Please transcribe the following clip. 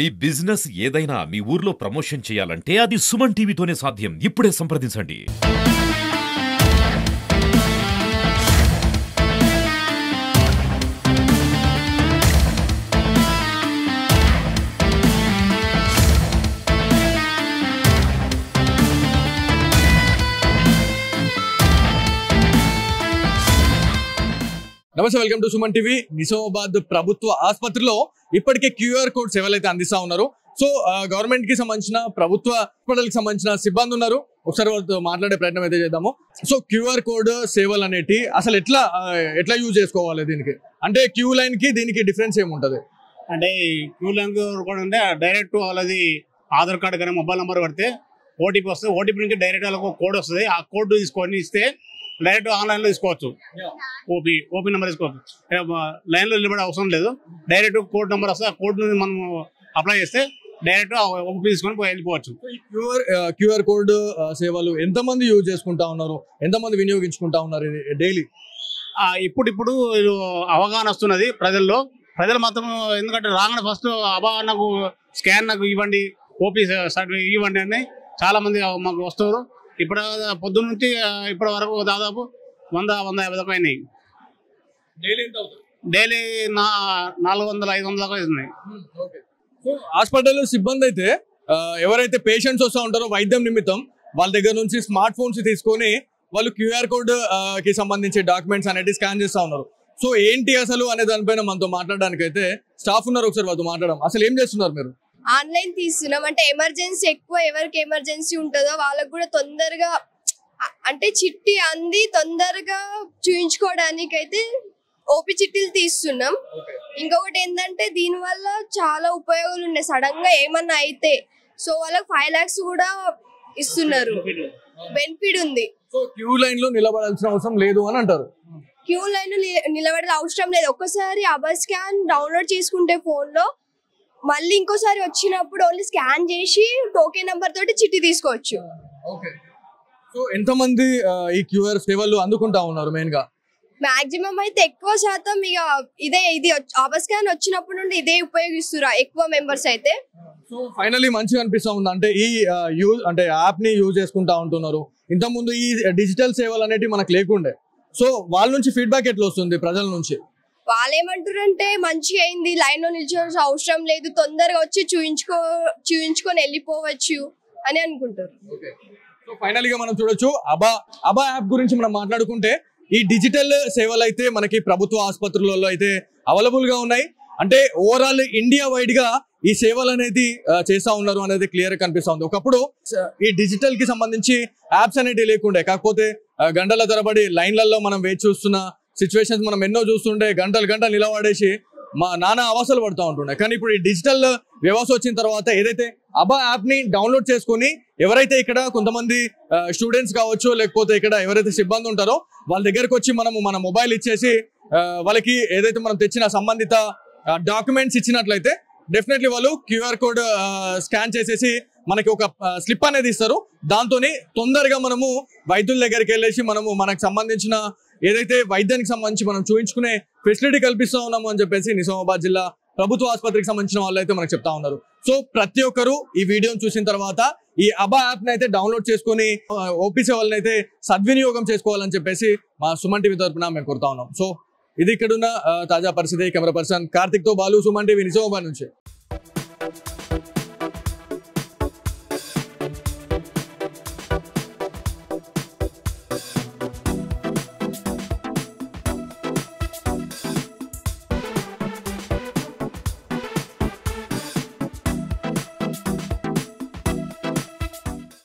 మీ business ఏదైనా మీ ఊర్లో promotion చేయాలంటే అది సుమన్ టీవీతోనే సాధ్యం. ఇప్పుడే సంప్రదించండి. నమస్తే welcome to Suman TV. Nizamabad ప్రభుత్వ ఆసుపత్రిలో ఇప్పటికే క్యూఆర్ కోడ్ సేవలు అయితే అందిస్తా ఉన్నారు. సో గవర్నమెంట్కి సంబంధించిన ప్రభుత్వ హాస్పిటల్కి సంబంధించిన సిబ్బంది ఉన్నారు. ఒకసారి వాళ్ళతో మాట్లాడే ప్రయత్నం అయితే చేద్దాము. సో క్యూఆర్ కోడ్ సేవలు అనేటి అసలు ఎట్లా ఎట్లా యూజ్ చేసుకోవాలి దీనికి? అంటే క్యూ లైన్కి దీనికి డిఫరెన్స్ ఏముంటది? అంటే క్యూ లైన్ కూడా ఉంటే డైరెక్ట్ వాళ్ళది ఆధార్ కార్డు కానీ మొబైల్ నెంబర్ పడితే ఓటీపీ వస్తుంది. ఓటీపీ నుంచి డైరెక్ట్ వాళ్ళకు కోడ్ వస్తుంది. ఆ కోడ్ తీసుకొని ఇస్తే డైరెక్ట్ ఆన్లైన్లో తీసుకోవచ్చు. ఓపీ ఓపీ నెంబర్ తీసుకోవచ్చు. లైన్లో నిలబడే అవసరం లేదు. డైరెక్ట్ కోడ్ నెంబర్ వస్తే ఆ కోడ్ మనం అప్లై చేస్తే డైరెక్ట్ ఓపీ తీసుకొని పోయి వెళ్ళిపోవచ్చు. క్యూఆర్ క్యూఆర్ కోడ్ సేవలు ఎంతమంది యూజ్ చేసుకుంటా ఉన్నారు? ఎంతమంది వినియోగించుకుంటా ఉన్నారు ఇది డైలీ ఆ, ఇప్పుడు ఇప్పుడు ఇది అవగాహన వస్తున్నది ప్రజల్లో. ప్రజలు మాత్రం ఎందుకంటే రాగానే ఫస్ట్ అబా నాకు స్కాన్ నాకు ఇవ్వండి ఓపీ సర్టిఫికేట్ ఇవ్వండి అని చాలా మంది మాకు వస్తారు ఇప్పుడు పొద్దున్న నుంచి ఇప్పటి వరకు దాదాపు వంద వంద యాభై దాకా అయినాయి. డైలీ నా నాలుగు వందల ఐదు వందల దాకా అవుతున్నాయి సో హాస్పిటల్ సిబ్బంది అయితే ఎవరైతే పేషెంట్స్ వస్తూ ఉంటారో వైద్యం నిమిత్తం వాళ్ళ దగ్గర నుంచి స్మార్ట్ ఫోన్స్ తీసుకొని వాళ్ళు క్యూఆర్ కోడ్కి సంబంధించి డాక్యుమెంట్స్ అనేది స్కాన్ చేస్తా ఉన్నారు. సో ఏంటి అసలు అనే దానిపైన మనతో మాట్లాడడానికి అయితే స్టాఫ్ ఉన్నారు ఒకసారి వాళ్ళతో మాట్లాడడం అసలు ఏం చేస్తున్నారు మీరు? ఆన్లైన్ తీస్తున్నాం. అంటే ఎమర్జెన్సీ ఎక్కువ ఎవరికి ఎమర్జెన్సీ ఉంటుందో వాళ్ళకు కూడా తొందరగా అంటే చిట్టి అంది తొందరగా చూయించుకోవడానికి అయితే ఓపి చిట్టీలు తీస్తున్నాం. ఇంకొకటి ఏంటంటే దీనివల్ల చాలా ఉపయోగాలు ఉన్నాయి. సడన్గా ఏమన్నా అయితే సో వాళ్ళకి ఫైవ్ లాక్స్ కూడా ఇస్తున్నారు. బెనిఫిట్ ఉంది. సో క్యూ లైన్లో నిలబడాల్సిన అవసరం లేదు అని అంటారు. క్యూ లైన్ నిలబడే అవసరం లేదు. ఒక్కసారి అబర్ స్కాన్ డౌన్లోడ్ చేసుకుంటే ఫోన్లో మళ్ళీ ఇంకోసారి వచ్చినప్పుడు ఓన్లీ స్కాన్ చేసి టోకెన్ నెంబర్ తోటి చిట్టి తీసుకోవచ్చు. ఓకే. సో ఎంతమంది ఈ క్యూఆర్ సేవలు అందుకుంటా ఉన్నారు మెయిన్గా? మాక్సిమం అయితే ఎక్కువ శాతం ఇక ఇదే ఇది అబర్ స్కాన్ వచ్చినప్పటి నుండి ఇదే ఉపయోగిస్తున్నారు ఎక్కువ మెంబర్స్ అయితే. సో ఫైనలీ మంచిగా అనిపిస్తా ఉంది. అంటే ఈ యూజ్ అంటే యాప్ని యూజ్ చేసుకుంటా ఉంటున్నారు. ఇంత ముందు ఈ డిజిటల్ సేవలు అనేటివి మనకు లేకుండే. సో వాళ్ళ నుంచి ఫీడ్బ్యాక్ ఎట్లా వస్తుంది ప్రజల నుంచి? వాళ్ళేమంటారంటే మంచి అయింది లైన్లో నిల్చోవాల్సిన అవసరం లేదు తొందరగా వచ్చి చూయించుకో చూయించుకొని వెళ్ళిపోవచ్చు అని అనుకుంటారు. సో ఫైనల్గా మనం చూడొచ్చు అబా అబా యాప్ గురించి మనం మాట్లాడుకుంటే ఈ డిజిటల్ సేవలు అయితే మనకి ప్రభుత్వ ఆసుపత్రులలో అయితే అవైలబుల్గా ఉన్నాయి. అంటే ఓవరాల్ ఇండియా వైడ్గా ఈ సేవలు అనేది చేస్తా ఉన్నారు అనేది క్లియర్ కనిపిస్తా ఉంది. ఒకప్పుడు ఈ డిజిటల్కి సంబంధించి యాప్స్ అనేటివి లేకుండే కాకపోతే గంటల తరబడి లైన్లలో మనం వేచి చూస్తున్న సిచ్యువేషన్స్ మనం ఎన్నో చూస్తుండే గంటలు గంటలు నిలబడేసి మా నానా అవసరాలు పడుతూ ఉంటుండే. కానీ ఇప్పుడు ఈ డిజిటల్ వ్యవస్థ వచ్చిన తర్వాత ఏదైతే అబా యాప్ని డౌన్లోడ్ చేసుకొని ఎవరైతే ఇక్కడ కొంతమంది స్టూడెంట్స్ కావచ్చు లేకపోతే ఇక్కడ ఎవరైతే సిబ్బంది ఉంటారో వాళ్ళ దగ్గరకు వచ్చి మనము మన మొబైల్ ఇచ్చేసి వాళ్ళకి ఏదైతే మనం తెచ్చిన సంబంధిత డాక్యుమెంట్స్ ఇచ్చినట్లయితే డెఫినెట్లీ వాళ్ళు క్యూఆర్ కోడ్ స్కాన్ చేసేసి మనకి ఒక స్లిప్ అనేది ఇస్తారు. దాంతో తొందరగా మనము వైద్యుల దగ్గరికి వెళ్ళేసి మనము మనకు సంబంధించిన ఏదైతే వైద్యానికి సంబంధించి మనం చూపించుకునే ఫెసిలిటీ కల్పిస్తూ ఉన్నాము అని చెప్పేసి నిజామాబాద్ జిల్లా ప్రభుత్వ ఆసుపత్రికి సంబంధించిన వాళ్ళు అయితే మనకు చెప్తా ఉన్నారు. సో ప్రతి ఒక్కరు ఈ వీడియోను చూసిన తర్వాత ఈ అబా యాప్ని అయితే డౌన్లోడ్ చేసుకుని ఓపీ సేవలను అయితే సద్వినియోగం చేసుకోవాలని చెప్పేసి మా సుమన్ టీవీ తరపున మేము కోరుతా ఉన్నాం. సో ఇది ఇక్కడున్న తాజా పరిస్థితి. కెమెరా పర్సన్ కార్తిక్తో బాలు సుమన్ టీవీ నిజామాబాద్ నుంచి.